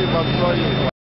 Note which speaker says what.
Speaker 1: Oliver Troy